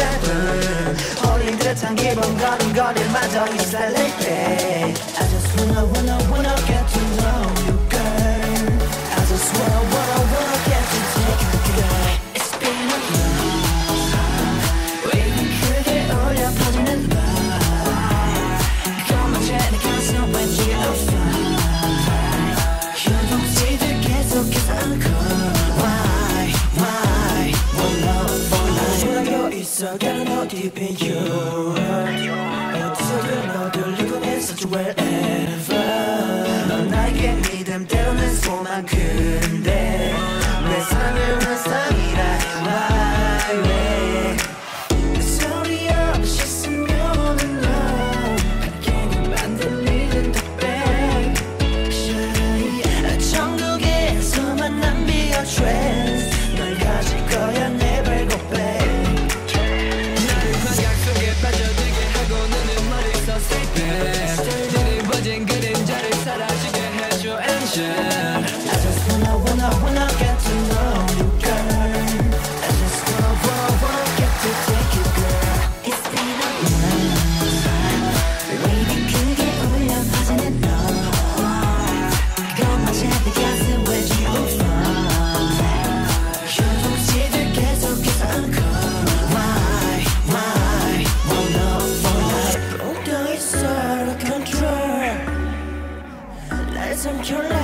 heaven Holding the time, keep on my 어쩌게 너 deep in you 어쩌게 너 들리곤 해 such wherever Yeah. your life.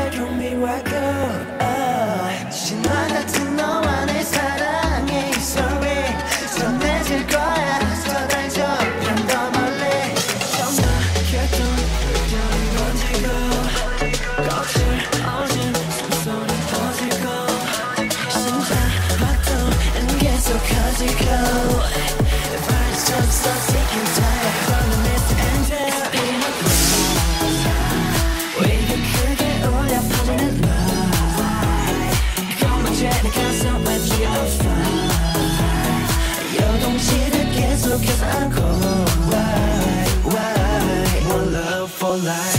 당신을 계속해서 안고 Why, why, one love for life.